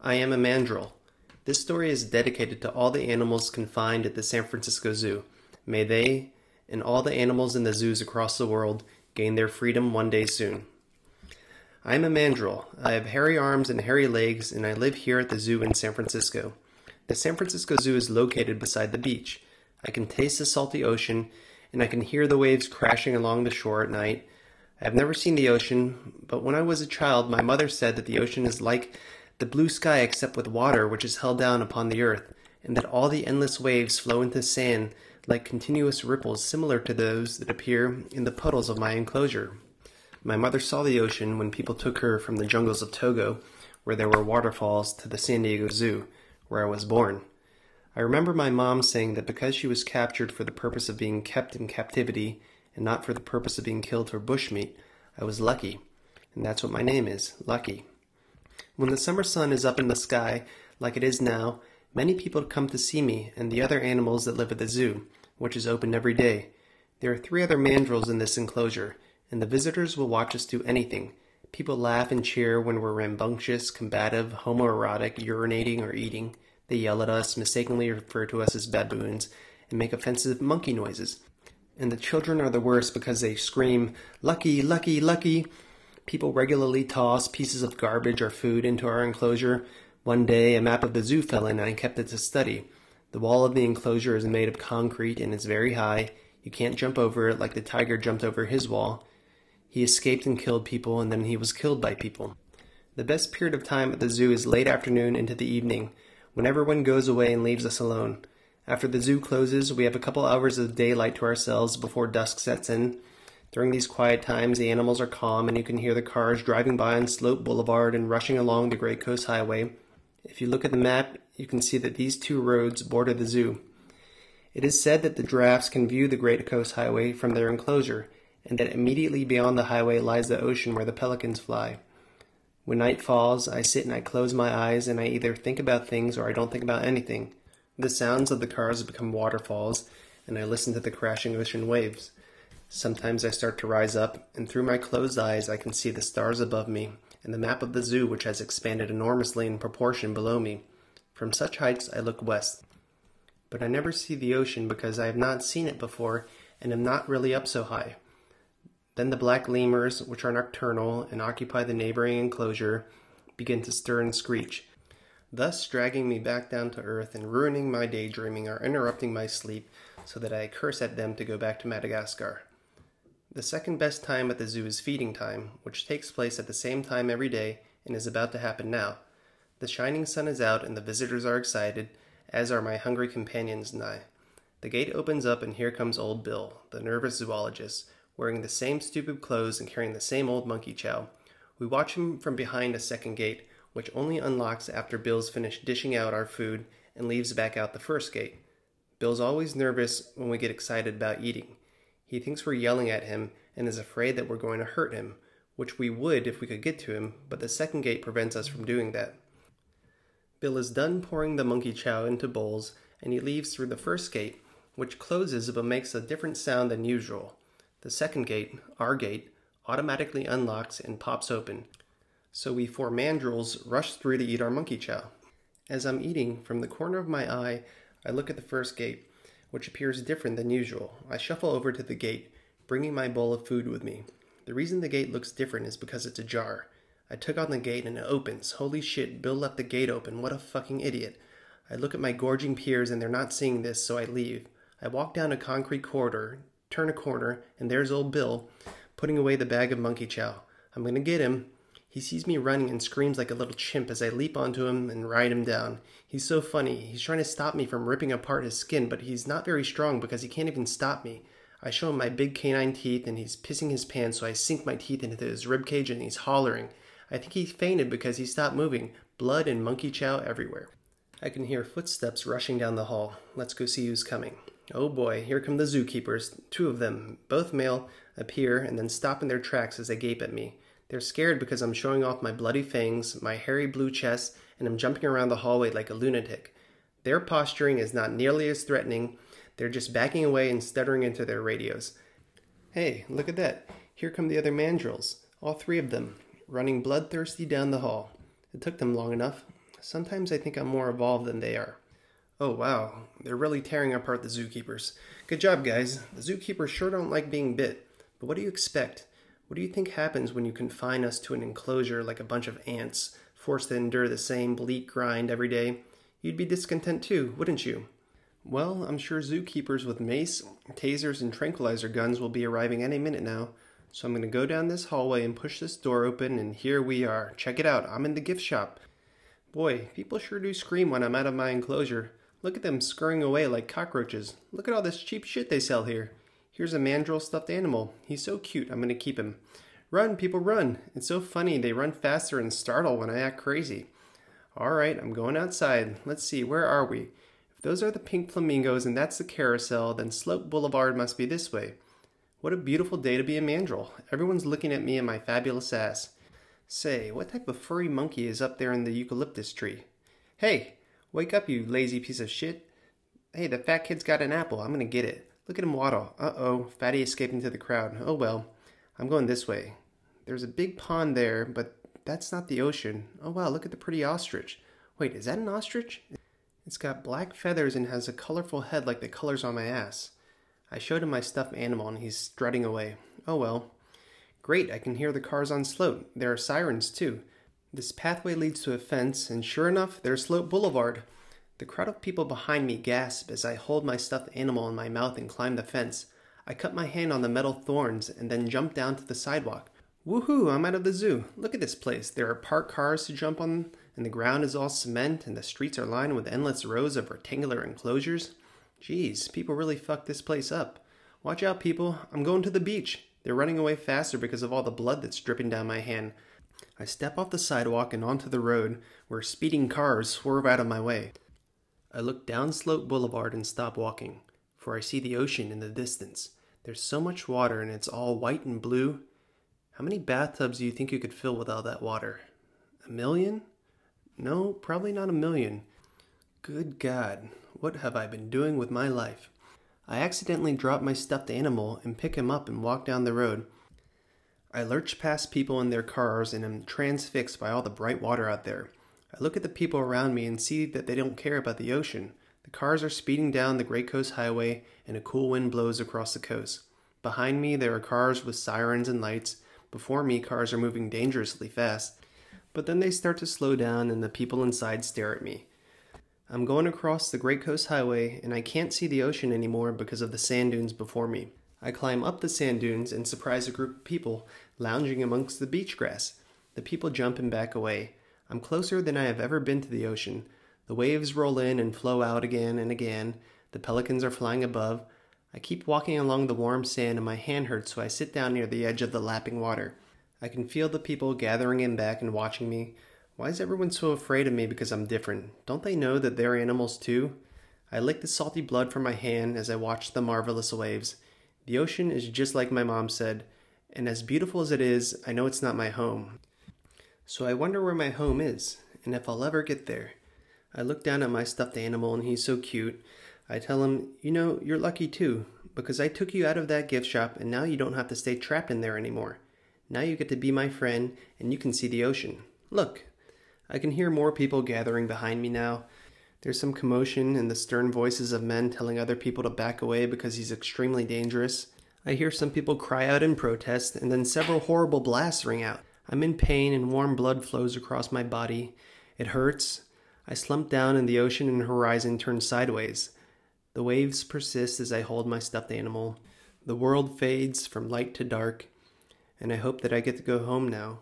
I am a mandrill. This story is dedicated to all the animals confined at the San Francisco Zoo. May they and all the animals in the zoos across the world gain their freedom one day soon. I am a mandrill. I have hairy arms and hairy legs, and I live here at the zoo in San Francisco. The San Francisco Zoo is located beside the beach. I can taste the salty ocean, and I can hear the waves crashing along the shore at night. I have never seen the ocean, but when I was a child, my mother said that the ocean is like the blue sky except with water which is held down upon the earth, and that all the endless waves flow into sand like continuous ripples similar to those that appear in the puddles of my enclosure. My mother saw the ocean when people took her from the jungles of Togo, where there were waterfalls, to the San Diego Zoo, where I was born. I remember my mom saying that because she was captured for the purpose of being kept in captivity and not for the purpose of being killed for bushmeat, I was lucky. And that's what my name is, Lucky. When the summer sun is up in the sky, like it is now, many people come to see me and the other animals that live at the zoo, which is open every day. There are three other mandrills in this enclosure, and the visitors will watch us do anything. People laugh and cheer when we're rambunctious, combative, homoerotic, urinating, or eating. They yell at us, mistakenly refer to us as baboons, and make offensive monkey noises. And the children are the worst because they scream, Lucky, Lucky, Lucky! People regularly toss pieces of garbage or food into our enclosure. One day, a map of the zoo fell in and I kept it to study. The wall of the enclosure is made of concrete and is very high. You can't jump over it like the tiger jumped over his wall. He escaped and killed people, and then he was killed by people. The best period of time at the zoo is late afternoon into the evening, when everyone goes away and leaves us alone. After the zoo closes, we have a couple hours of daylight to ourselves before dusk sets in. During these quiet times, the animals are calm and you can hear the cars driving by on Sloat Boulevard and rushing along the Great Coast Highway. If you look at the map, you can see that these two roads border the zoo. It is said that the giraffes can view the Great Coast Highway from their enclosure, and that immediately beyond the highway lies the ocean where the pelicans fly. When night falls, I sit and I close my eyes and I either think about things or I don't think about anything. The sounds of the cars become waterfalls, and I listen to the crashing ocean waves. Sometimes I start to rise up, and through my closed eyes I can see the stars above me and the map of the zoo which has expanded enormously in proportion below me. From such heights I look west. But I never see the ocean because I have not seen it before and am not really up so high. Then the black lemurs, which are nocturnal and occupy the neighboring enclosure, begin to stir and screech, thus dragging me back down to earth and ruining my daydreaming or interrupting my sleep so that I curse at them to go back to Madagascar. The second best time at the zoo is feeding time, which takes place at the same time every day and is about to happen now. The shining sun is out and the visitors are excited, as are my hungry companions and I. The gate opens up and here comes old Bill, the nervous zoologist, wearing the same stupid clothes and carrying the same old monkey chow. We watch him from behind a second gate, which only unlocks after Bill's finished dishing out our food and leaves back out the first gate. Bill's always nervous when we get excited about eating. He thinks we're yelling at him and is afraid that we're going to hurt him, which we would if we could get to him, but the second gate prevents us from doing that. Bill is done pouring the monkey chow into bowls, and he leaves through the first gate, which closes but makes a different sound than usual. The second gate, our gate, automatically unlocks and pops open. So we four mandrills rush through to eat our monkey chow. As I'm eating, from the corner of my eye, I look at the first gate which appears different than usual. I shuffle over to the gate, bringing my bowl of food with me. The reason the gate looks different is because it's ajar. I took on the gate and it opens. Holy shit, Bill left the gate open. What a fucking idiot. I look at my gorging peers and they're not seeing this, so I leave. I walk down a concrete corridor, turn a corner, and there's old Bill, putting away the bag of monkey chow. I'm gonna get him, he sees me running and screams like a little chimp as I leap onto him and ride him down. He's so funny. He's trying to stop me from ripping apart his skin, but he's not very strong because he can't even stop me. I show him my big canine teeth and he's pissing his pants, so I sink my teeth into his rib cage and he's hollering. I think he fainted because he stopped moving. Blood and monkey chow everywhere. I can hear footsteps rushing down the hall. Let's go see who's coming. Oh boy, here come the zookeepers. Two of them, both male, appear and then stop in their tracks as they gape at me. They're scared because I'm showing off my bloody fangs, my hairy blue chest, and I'm jumping around the hallway like a lunatic. Their posturing is not nearly as threatening. They're just backing away and stuttering into their radios. Hey, look at that. Here come the other mandrills, all three of them, running bloodthirsty down the hall. It took them long enough. Sometimes I think I'm more evolved than they are. Oh wow, they're really tearing apart the zookeepers. Good job, guys. The zookeepers sure don't like being bit. But what do you expect? What do you think happens when you confine us to an enclosure like a bunch of ants, forced to endure the same bleak grind every day? You'd be discontent too, wouldn't you? Well, I'm sure zookeepers with mace, tasers, and tranquilizer guns will be arriving any minute now. So I'm going to go down this hallway and push this door open, and here we are. Check it out. I'm in the gift shop. Boy, people sure do scream when I'm out of my enclosure. Look at them scurrying away like cockroaches. Look at all this cheap shit they sell here. Here's a mandrill stuffed animal. He's so cute, I'm to keep him. Run, people, run. It's so funny. They run faster and startle when I act crazy. All right, I'm going outside. Let's see, where are we? If those are the pink flamingos and that's the carousel, then Sloat Boulevard must be this way. What a beautiful day to be a mandrill. Everyone's looking at me and my fabulous ass. Say, what type of furry monkey is up there in the eucalyptus tree? Hey, wake up, you lazy piece of shit. Hey, the fat kid's got an apple. I'm gonna get it. Look at him waddle. Uh oh, Fatty escaped into the crowd. Oh well, I'm going this way. There's a big pond there, but that's not the ocean. Oh wow, look at the pretty ostrich. Wait, is that an ostrich? It's got black feathers and has a colorful head like the colors on my ass. I showed him my stuffed animal and he's strutting away. Oh well. Great, I can hear the cars on Sloat. There are sirens too. This pathway leads to a fence, and sure enough, there's Sloat Boulevard. The crowd of people behind me gasp as I hold my stuffed animal in my mouth and climb the fence. I cut my hand on the metal thorns and then jump down to the sidewalk. Woohoo, I'm out of the zoo. Look at this place. There are parked cars to jump on, and the ground is all cement, and the streets are lined with endless rows of rectangular enclosures. Geez, people really fucked this place up. Watch out, people. I'm going to the beach. They're running away faster because of all the blood that's dripping down my hand. I step off the sidewalk and onto the road where speeding cars swerve out of my way. I look down Sloat Boulevard and stop walking, for I see the ocean in the distance. There's so much water and it's all white and blue. How many bathtubs do you think you could fill with all that water? A million? No, probably not a million. Good God, what have I been doing with my life? I accidentally drop my stuffed animal and pick him up and walk down the road. I lurch past people in their cars and am transfixed by all the bright water out there. I look at the people around me and see that they don't care about the ocean. The cars are speeding down the Great Coast Highway and a cool wind blows across the coast. Behind me, there are cars with sirens and lights. Before me, cars are moving dangerously fast. But then they start to slow down and the people inside stare at me. I'm going across the Great Coast Highway and I can't see the ocean anymore because of the sand dunes before me. I climb up the sand dunes and surprise a group of people lounging amongst the beach grass. The people jump and back away. I'm closer than I have ever been to the ocean. The waves roll in and flow out again and again. The pelicans are flying above. I keep walking along the warm sand and my hand hurts, so I sit down near the edge of the lapping water. I can feel the people gathering in back and watching me. Why is everyone so afraid of me because I'm different? Don't they know that they're animals too? I lick the salty blood from my hand as I watch the marvelous waves. The ocean is just like my mom said, and as beautiful as it is, I know it's not my home. So I wonder where my home is, and if I'll ever get there. I look down at my stuffed animal, and he's so cute. I tell him, You know, you're lucky too, because I took you out of that gift shop, and now you don't have to stay trapped in there anymore. Now you get to be my friend, and you can see the ocean. Look, I can hear more people gathering behind me now. There's some commotion and the stern voices of men telling other people to back away because he's extremely dangerous. I hear some people cry out in protest, and then several horrible blasts ring out. I'm in pain and warm blood flows across my body. It hurts. I slump down and the ocean and horizon turn sideways. The waves persist as I hold my stuffed animal. The world fades from light to dark, and I hope that I get to go home now.